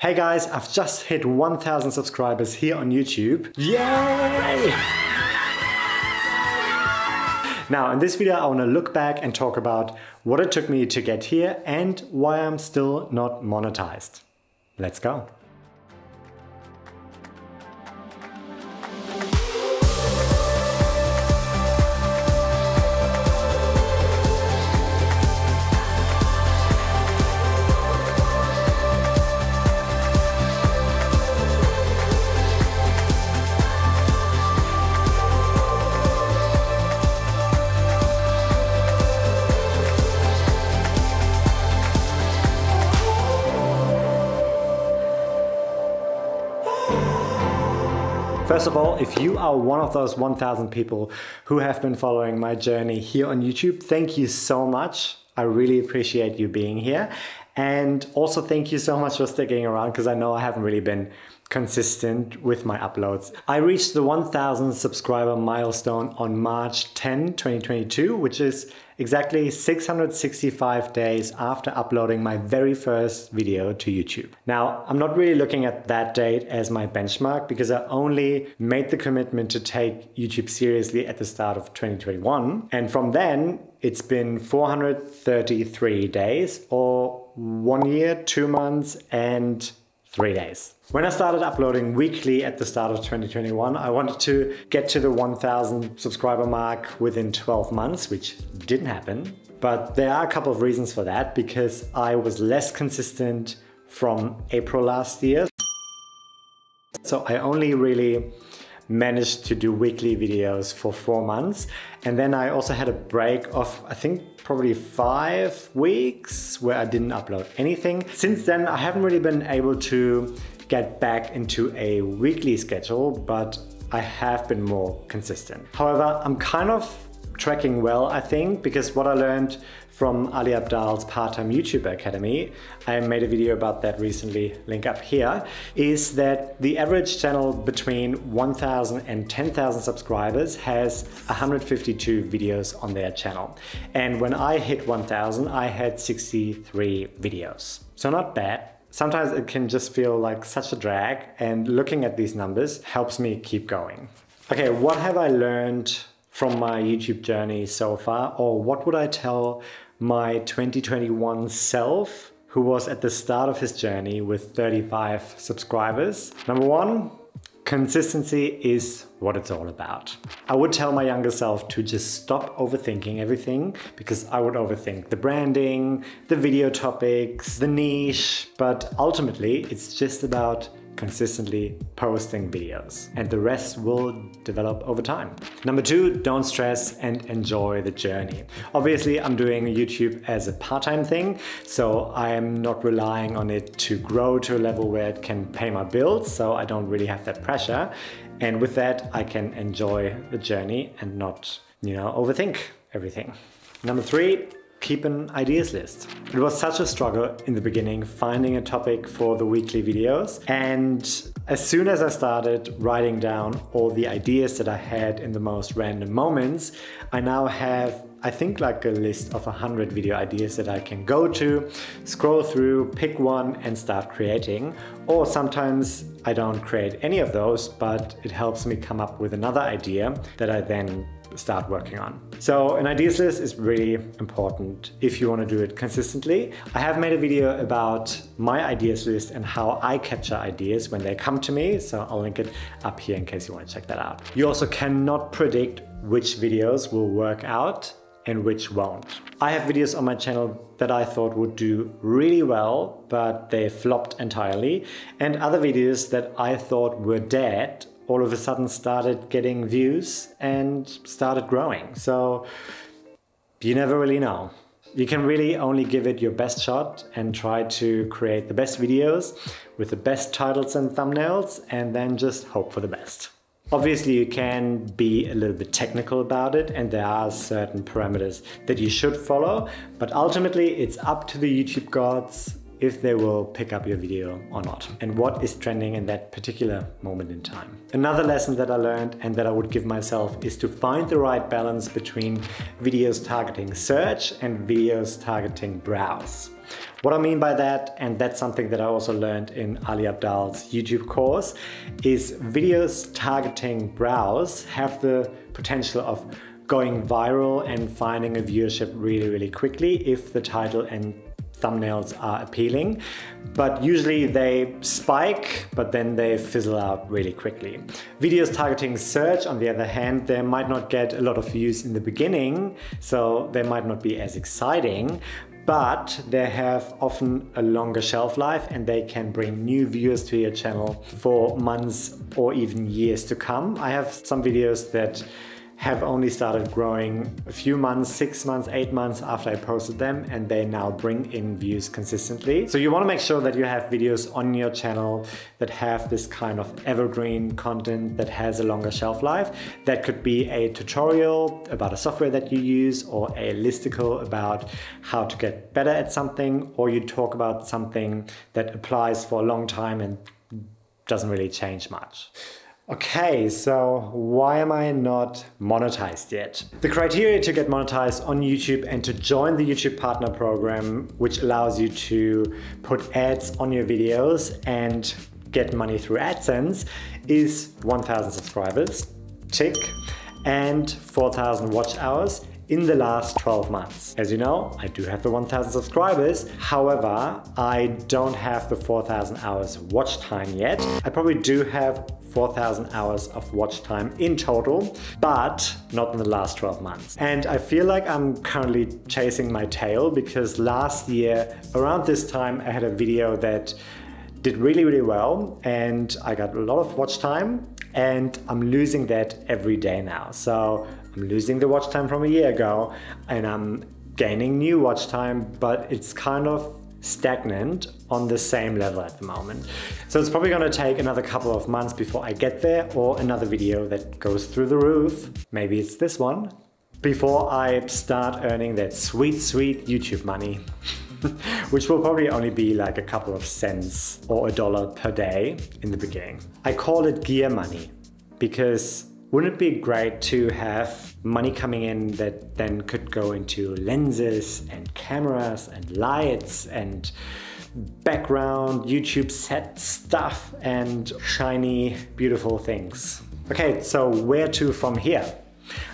Hey guys, I've just hit 1000 subscribers here on YouTube. Yay! Now in this video I want to look back and talk about what it took me to get here and why I'm still not monetized. Let's go. First of all, if you are one of those 1000 people who have been following my journey here on YouTube, thank you so much. I really appreciate you being here. And also thank you so much for sticking around because I know I haven't really been consistent with my uploads. I reached the 1000 subscriber milestone on March 10, 2022, which is exactly 665 days after uploading my very first video to YouTube. Now, I'm not really looking at that date as my benchmark because I only made the commitment to take YouTube seriously at the start of 2021. And from then, it's been 433 days or one year, two months, and three days. When I started uploading weekly at the start of 2021, I wanted to get to the 1000 subscriber mark within 12 months, which didn't happen. But there are a couple of reasons for that because I was less consistent from April last year. So I only really managed to do weekly videos for four months. And then I also had a break of, I think, probably five weeks where I didn't upload anything. Since then, I haven't really been able to get back into a weekly schedule, but I have been more consistent. However, I'm kind of tracking well, I think, because what I learned from Ali Abdaal's part-time YouTube Academy, I made a video about that recently, link up here, is that the average channel between 1,000 and 10,000 subscribers has 152 videos on their channel. And when I hit 1,000, I had 63 videos. So not bad. Sometimes it can just feel like such a drag and looking at these numbers helps me keep going. Okay, what have I learned from my YouTube journey so far? Or what would I tell my 2021 self who was at the start of his journey with 35 subscribers? Number one, Consistency is what it's all about. I would tell my younger self to just stop overthinking everything because I would overthink the branding, the video topics, the niche, but ultimately it's just about consistently posting videos and the rest will develop over time. Number two, don't stress and enjoy the journey. Obviously, I'm doing YouTube as a part-time thing, so I'm not relying on it to grow to a level where it can pay my bills, so I don't really have that pressure. And with that, I can enjoy the journey and not, you know, overthink everything. Number three, keep an ideas list. It was such a struggle in the beginning finding a topic for the weekly videos and as soon as I started writing down all the ideas that I had in the most random moments, I now have I think like a list of 100 video ideas that I can go to, scroll through, pick one and start creating. Or sometimes I don't create any of those, but it helps me come up with another idea that I then start working on. So an ideas list is really important if you want to do it consistently. I have made a video about my ideas list and how I capture ideas when they come to me. So I'll link it up here in case you want to check that out. You also cannot predict which videos will work out and which won't. I have videos on my channel that I thought would do really well, but they flopped entirely, and other videos that I thought were dead all of a sudden started getting views and started growing. So you never really know. You can really only give it your best shot and try to create the best videos with the best titles and thumbnails and then just hope for the best. Obviously you can be a little bit technical about it and there are certain parameters that you should follow, but ultimately it's up to the YouTube gods if they will pick up your video or not and what is trending in that particular moment in time. Another lesson that I learned and that I would give myself is to find the right balance between videos targeting search and videos targeting browse. What I mean by that, and that's something that I also learned in Ali Abdaal's YouTube course, is videos targeting browse have the potential of going viral and finding a viewership really, really quickly if the title and thumbnails are appealing, but usually they spike, but then they fizzle out really quickly. Videos targeting search, on the other hand, they might not get a lot of views in the beginning, so they might not be as exciting, but they have often a longer shelf life and they can bring new viewers to your channel for months or even years to come. I have some videos that have only started growing a few months, six months, eight months after I posted them and they now bring in views consistently. So you wanna make sure that you have videos on your channel that have this kind of evergreen content that has a longer shelf life. That could be a tutorial about a software that you use or a listicle about how to get better at something or you talk about something that applies for a long time and doesn't really change much. Okay, so why am I not monetized yet? The criteria to get monetized on YouTube and to join the YouTube Partner Program, which allows you to put ads on your videos and get money through AdSense, is 1,000 subscribers, tick, and 4,000 watch hours in the last 12 months. As you know, I do have the 1000 subscribers. However, I don't have the 4000 hours watch time yet. I probably do have 4,000 hours of watch time in total, but not in the last 12 months. And I feel like I'm currently chasing my tail because last year, around this time, I had a video that did really, really well and I got a lot of watch time and I'm losing that every day now. So I'm losing the watch time from a year ago and I'm gaining new watch time, but it's kind of stagnant on the same level at the moment. So it's probably gonna take another couple of months before I get there or another video that goes through the roof. Maybe it's this one. Before I start earning that sweet, sweet YouTube money. which will probably only be like a couple of cents or a dollar per day in the beginning. I call it gear money because wouldn't it be great to have money coming in that then could go into lenses and cameras and lights and background YouTube set stuff and shiny, beautiful things? Okay, so where to from here?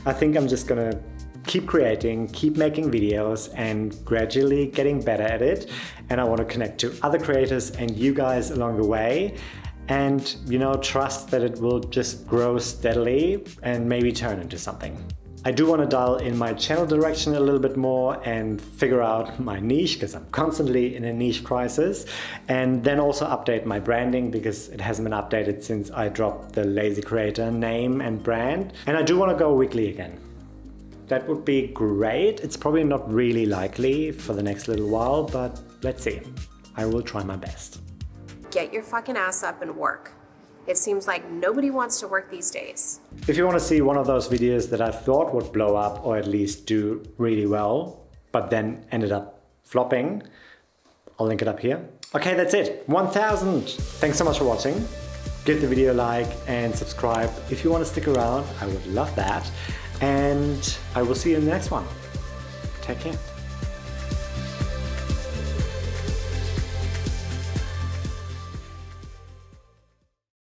I think I'm just gonna keep creating, keep making videos and gradually getting better at it. And I want to connect to other creators and you guys along the way and you know trust that it will just grow steadily and maybe turn into something. I do want to dial in my channel direction a little bit more and figure out my niche because I'm constantly in a niche crisis and then also update my branding because it hasn't been updated since I dropped the Lazy Creator name and brand and I do want to go weekly again. That would be great. It's probably not really likely for the next little while but let's see. I will try my best get your fucking ass up and work. It seems like nobody wants to work these days. If you want to see one of those videos that I thought would blow up or at least do really well, but then ended up flopping, I'll link it up here. Okay, that's it. 1000. Thanks so much for watching. Give the video a like and subscribe if you want to stick around. I would love that. And I will see you in the next one. Take care.